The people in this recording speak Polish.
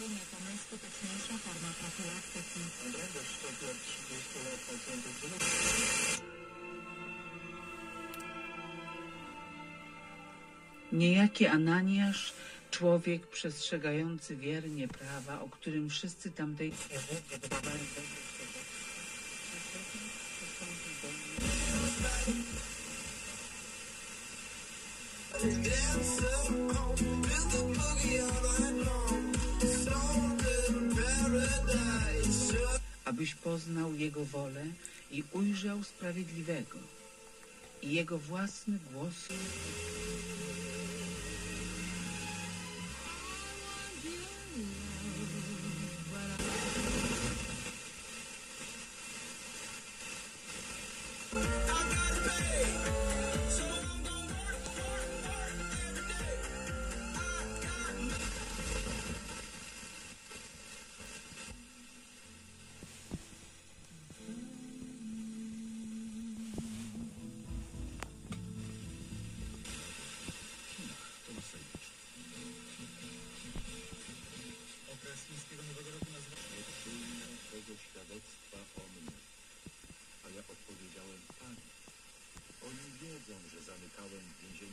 leczenie to najskuteczniejsza forma profilaktyki. Nagroda szczepi od 30 lat pacjentów z Niejaki Ananiasz, człowiek przestrzegający wiernie prawa, o którym wszyscy tamtej ludzie wydawają dobrze z tego. Abyś poznał Jego wolę i ujrzał Sprawiedliwego. I Jego własny głos świadectwa o mnie. A ja odpowiedziałem, Panie, oni wiedzą, że zamykałem w.